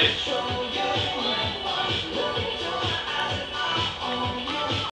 it.